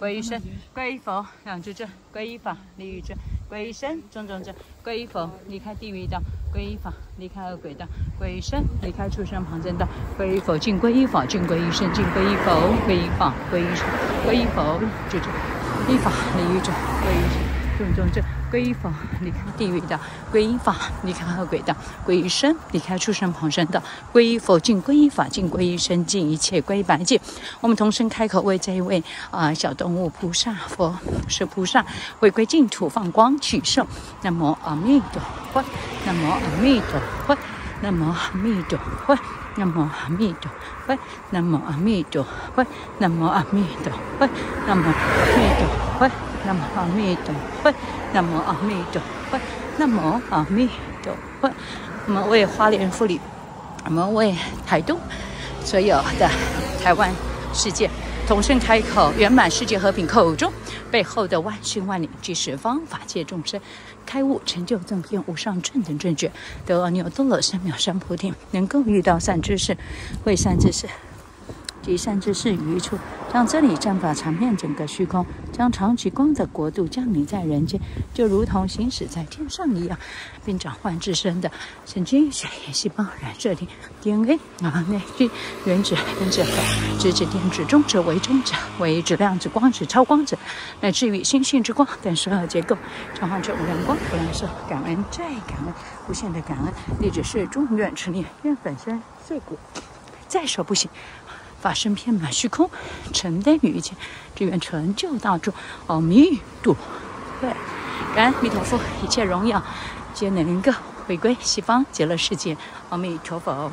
皈依身，皈依佛，两智者，皈依法，离欲者，皈依身，种种正，皈依佛，离开地狱道，皈依法，离开恶鬼道，皈依身，离开畜生旁生道，皈依佛，尽皈依法，尽皈依身，尽皈依佛，皈依法，皈依神，皈依佛，智者，依法，离欲者，皈依神。众众者，皈依佛，离开地狱道；皈依法，离开恶鬼道；皈依身，离开畜生旁生道；皈依佛，尽皈依法，尽皈依身，尽一切皈依白净。我们同声开口，为这一位啊小动物菩萨佛是菩萨回归净土，放光取胜。南无阿弥陀佛，南无阿弥陀佛，南无阿弥陀佛，南无阿弥陀佛，南无阿弥陀佛，南无阿弥陀佛，南无阿弥陀佛。南无阿弥陀佛，南无阿弥陀佛，南无阿弥陀佛。我们为花莲护理，我们为台东所有的台湾世界同声开口，圆满世界和平。口中背后的万幸万灵，即是方法界众生开悟成就正片无上正等正觉，得阿耨多罗三藐三菩提，能够遇到善知识，为善知识。积善知识于处，让这里正法长遍整个虚空，将长极光的国度降临在人间，就如同行驶在天上一样，并转换自身的神经、血液细胞、染色体、DNA 啊、内菌、原子、原子核、质子、电子、中子、微中子、微质量子、光子、超光子，乃至于星星之光等十二结构，转换成无量光、无量色。感恩再感恩，无限的感恩。弟子是祝愿持念，愿粉身碎骨，在所不行。法身遍满虚空，承担一切，只愿成就大众。阿弥陀佛，感恩弥陀佛，一切荣耀皆能够回归西方极乐世界。阿弥陀佛。